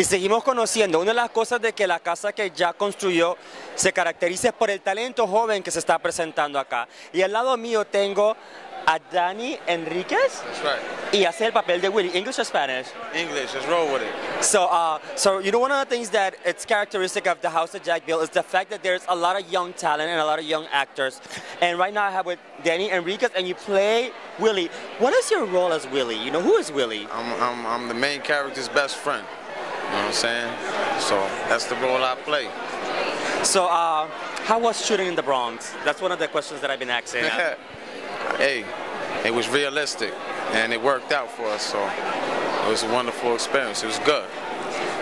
Y seguimos conociendo. Una de las cosas de que la casa que ya construyó se caracteriza por el talento joven que se está presentando acá. Y al lado mío tengo a Dani Enriquez That's right. y hace el papel de Willy. English or Spanish? English, let's roll with it. So, uh, so you know, one of the things that it's characteristic of the House of Jack Built is the fact that there's a lot of young talent and a lot of young actors. And right now I have with Danny Enriquez, and you play Willie. What is your role as Willie? You know, who is Willie? I'm, I'm, I'm the main character's best friend. You know what I'm saying? So that's the role I play. So, uh, how was shooting in the Bronx? That's one of the questions that I've been asking. hey, it was realistic and it worked out for us. So it was a wonderful experience. It was good.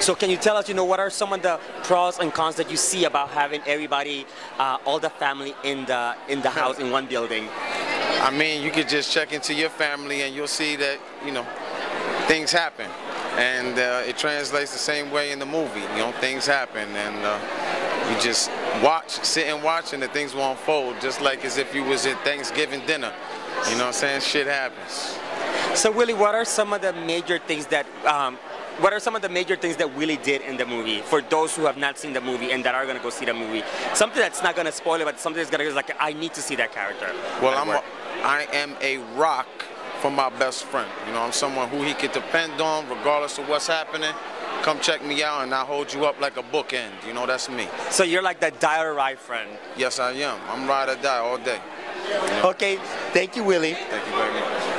so, can you tell us, you know, what are some of the pros and cons that you see about having everybody, uh, all the family in the in the house in one building? I mean, you could just check into your family and you'll see that, you know, things happen. And uh, it translates the same way in the movie. You know, things happen and uh, you just watch, sit and watch and the things will unfold just like as if you was at Thanksgiving dinner. You know what I'm saying? Shit happens. So, Willie, what are some of the major things that um, what are some of the major things that Willie did in the movie for those who have not seen the movie and that are gonna go see the movie? Something that's not gonna spoil it, but something that's gonna be like, I need to see that character. Well, I'm a, I am a rock for my best friend. You know, I'm someone who he could depend on regardless of what's happening. Come check me out and I'll hold you up like a bookend. You know, that's me. so you're like that die or ride friend. Yes, I am. I'm ride or die all day. Okay, thank you, Willie. Thank you very much.